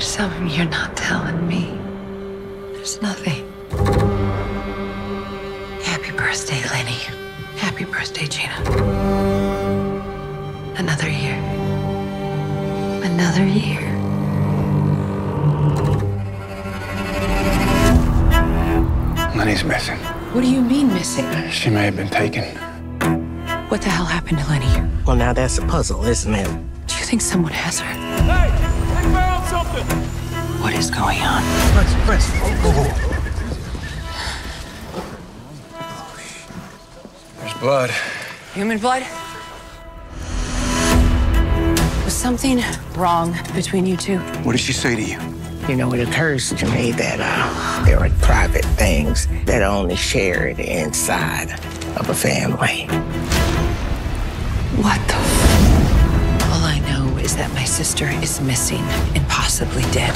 There's something you're not telling me. There's nothing. Happy birthday, Leni. Happy birthday, Gina. Another year. Another year. Leni's missing. What do you mean missing? She may have been taken. What the hell happened to Leni? Well, now that's a puzzle, isn't it? Do you think someone has her? Hey, they found something. What is going on? Prince, Prince. Oh, There's blood. Human blood? Was something wrong between you two? What did she say to you? You know, it occurs to me that uh, there are private things that are only shared inside of a family. What the? Sister is missing and possibly dead.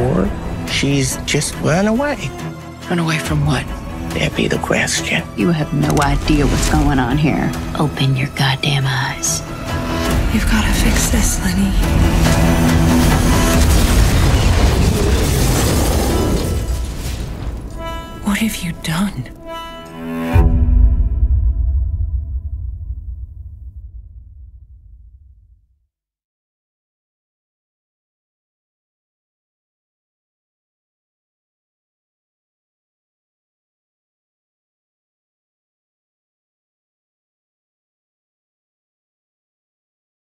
Or she's just run away. Run away from what? That be the question. You have no idea what's going on here. Open your goddamn eyes. You've got to fix this, Leni. What have you done?